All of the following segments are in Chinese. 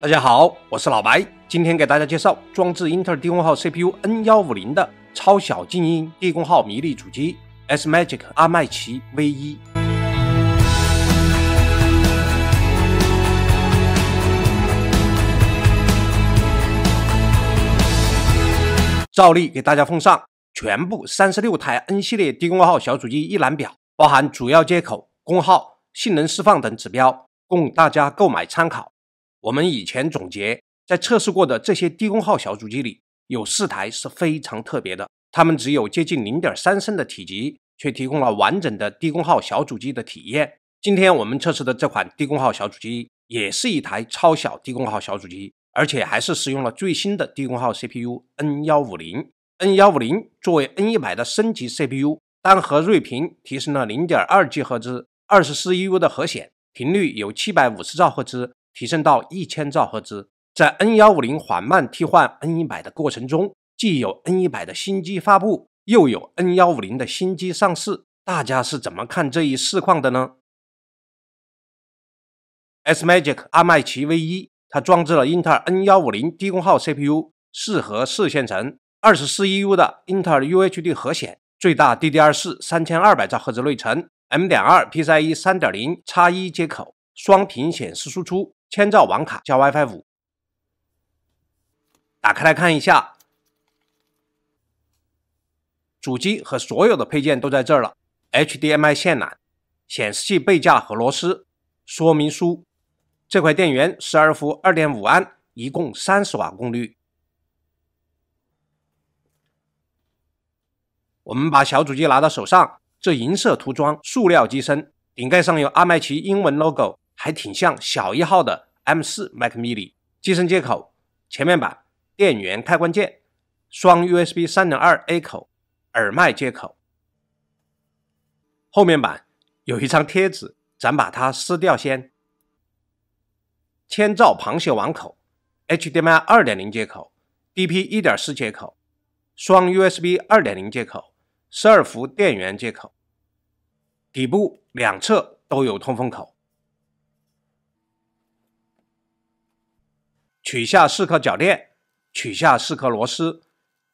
大家好，我是老白，今天给大家介绍装置英特尔低功耗 CPU N150 的超小静音低功耗迷你主机 SMagic 阿麦奇 V1。照例给大家奉上全部三十六台 N 系列低功耗小主机一览表，包含主要接口、功耗、性能释放等指标，供大家购买参考。我们以前总结，在测试过的这些低功耗小主机里，有四台是非常特别的。它们只有接近零点三升的体积，却提供了完整的低功耗小主机的体验。今天我们测试的这款低功耗小主机，也是一台超小低功耗小主机，而且还是使用了最新的低功耗 CPU N150。N150 作为 N100 的升级 CPU，单核睿频提升了零点二 G 赫兹，二十四 EU 的核显，频率有七百五十兆赫兹。提升到一千兆赫兹，在 N 幺五零缓慢替换 N 一百的过程中，既有 N 一百的新机发布，又有 N 幺五零的新机上市，大家是怎么看这一市况的呢？SMagic 阿麦奇 V 一，它装置了英特尔 N 幺五零低功耗 CPU，四核四线程，二十四 EU 的英特尔 UHD 核显，最大 DDR 四三千二百兆赫兹内存，M 点二 PCIe 三点零叉一接口，双屏显示输出。千兆网卡加 WiFi 五，打开来看一下，主机和所有的配件都在这儿了。HDMI 线缆、显示器背架和螺丝、说明书。这块电源十二伏二点五安，一共三十瓦功率。我们把小主机拿到手上，这银色涂装，塑料机身，顶盖上有阿麦奇英文 logo。还挺像小一号的 M4 Mac Mini，机身接口，前面板电源开关键，双 USB 3.2A 口耳麦接口，后面板有一张贴纸，咱把它撕掉先。千兆螃蟹网口，HDMI 2.0接口，DP 1.4接口，双 USB 2.0接口，十二伏电源接口，底部两侧都有通风口。取下四颗铰链，取下四颗螺丝，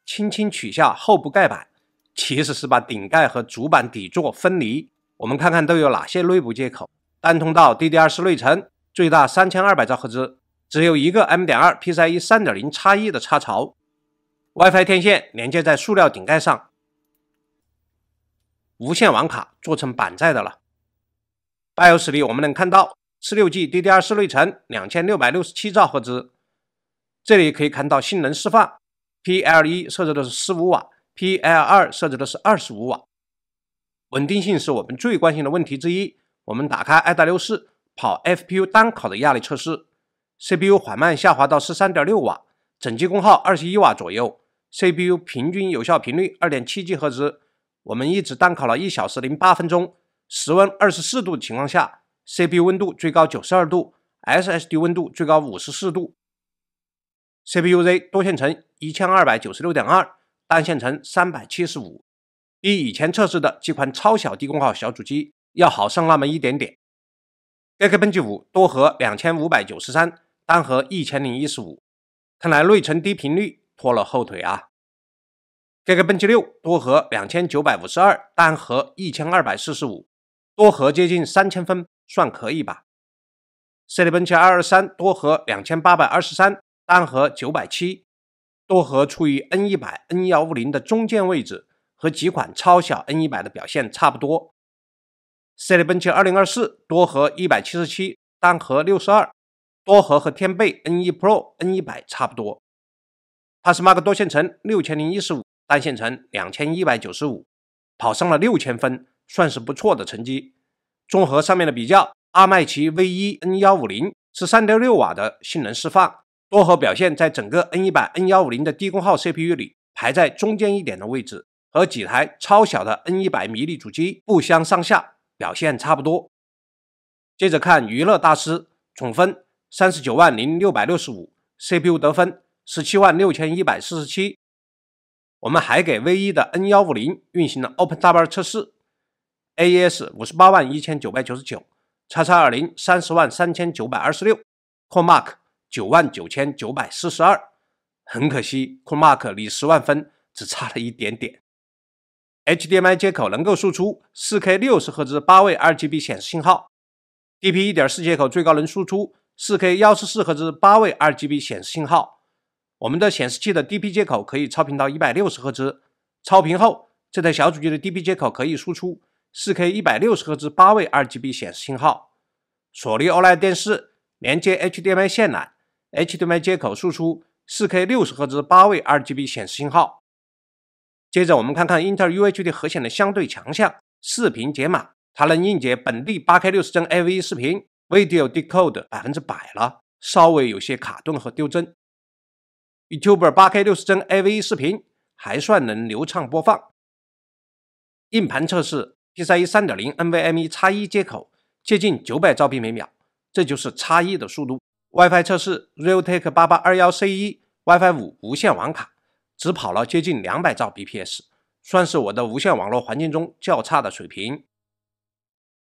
轻轻取下后部盖板，其实是把顶盖和主板底座分离。我们看看都有哪些内部接口：单通道 DDR4 内存，最大三千二百兆赫兹，只有一个 M.2 PCIe 三点零叉一的插槽，WiFi 天线连接在塑料顶盖上，无线网卡做成板载的了。BIOS 里我们能看到十六 G DDR4 内存，两千六百六十七兆赫兹。这里可以看到性能释放，PL 一设置的是十五瓦，PL 二设置的是二十五瓦。稳定性是我们最关心的问题之一。我们打开 i.6 跑 FPU 单考的压力测试，CPU 缓慢下滑到十三点六瓦，整机功耗二十一瓦左右，CPU 平均有效频率二点七 G 赫兹。我们一直单考了一小时零八分钟，室温二十四度的情况下，CPU 温度最高九十二度，SSD 温度最高五十四度。CPU-Z 多线程一千二百九十六点二，单线程三百七十五，比以前测试的几款超小低功耗小主机要好上那么一点点。Geekbench 五多核两千五百九十三，单核一千零一十五，看来内存低频率拖了后腿啊。Geekbench 六多核两千九百五十二，单核一千二百四十五，多核接近三千分，算可以吧？Cinebench 二二三多核两千八百二十三。单核九百七，多核处于 N 一百、N 幺五零的中间位置，和几款超小 N 一百的表现差不多。Cinebench 二零二四多核一百七十七，单核六十二，多核和天贝 N 一 Pro、N 一百差不多。Passmark 多线程六千零一十五，单线程两千一百九十五，跑上了六千分，算是不错的成绩。综合上面的比较，阿麦奇 V 一 N 幺五零是三点六瓦的性能释放。多核表现在整个 N 一百、N 幺五零的低功耗 CPU 里排在中间一点的位置，和几台超小的 N 一百迷你主机不相上下，表现差不多。接着看娱乐大师总分三十九万零六百六十五，CPU 得分十七万六千一百四十七。我们还给 V 一的 N 幺五零运行了 OpenW 测试，AES 五十八万一千九百九十九，叉叉二零三十万三千九百二十六或 Mark。九万九千九百四十二。很可惜，Coolmark 离十万分只差了一点点。HDMI 接口能够输出 4K 60赫兹八位 RGB 显示信号，DP 1.4接口最高能输出 4K 144赫兹八位 RGB 显示信号。我们的显示器的 DP 接口可以超频到160赫兹，超频后，这台小主机的 DP 接口可以输出 4K 160赫兹八位 RGB 显示信号。索尼 OLED 电视连接 HDMI 线缆，HDMI 接口输出 4K 60赫兹八位 RGB 显示信号。接着我们看看英特尔 UHD 核显的相对强项——视频解码，它能硬解本地 8K 60帧 AV 视频，Video Decode 百分之百了，稍微有些卡顿和丢帧。YouTube 8K 60帧 AV 视频还算能流畅播放。硬盘测试，PCIe 3.0 NVMe X1 接口接近900兆 P 每秒，这就是 X1 的速度。WiFi 测试，Realtek 8821C1 WiFi 5无线网卡。只跑了接近两百兆 bps，算是我的无线网络环境中较差的水平。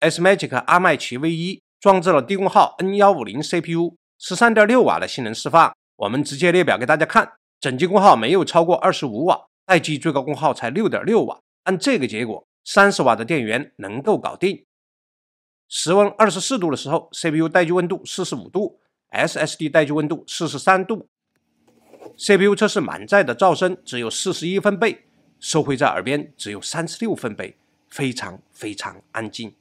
SMagic 阿麦奇 V1 装置了低功耗 N150 CPU，十三点六瓦的性能释放。我们直接列表给大家看，整机功耗没有超过二十五瓦，待机最高功耗才六点六瓦。按这个结果，三十瓦的电源能够搞定。室温二十四度的时候，CPU 待机温度四十五度，SSD 待机温度四十三度。CPU 测试满载的噪声只有四十一分贝，收回在耳边只有三十六分贝，非常非常安静。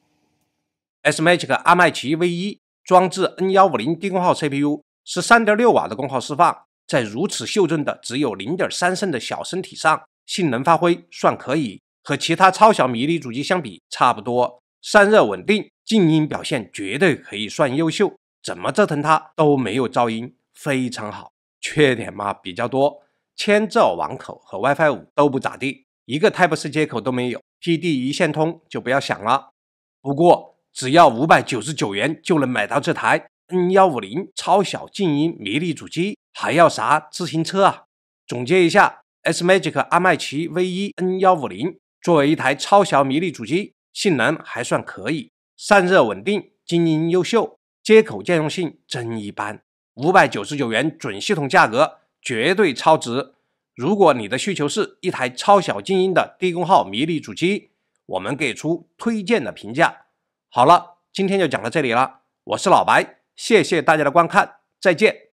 SMagic 阿麦奇 V1 装置 N150 低功耗 CPU，是三点六瓦的功耗释放，在如此秀珍的只有零点三升的小身体上，性能发挥算可以，和其他超小迷你主机相比差不多。散热稳定，静音表现绝对可以算优秀，怎么折腾它都没有噪音，非常好。缺点嘛比较多，千兆网口和 WiFi 五都不咋地，一个 Type C 接口都没有，PD 一线通就不要想了。不过只要五百九十九元就能买到这台 N 幺五零超小静音迷你主机，还要啥自行车啊？总结一下，SMagic 阿麦奇 V 一 N 幺五零作为一台超小迷你主机，性能还算可以，散热稳定，静音优秀，接口兼容性真一般。五百九十九元准系统价格绝对超值。如果你的需求是一台超小静音的低功耗迷你主机，我们给出推荐的评价。好了，今天就讲到这里了。我是老白，谢谢大家的观看，再见。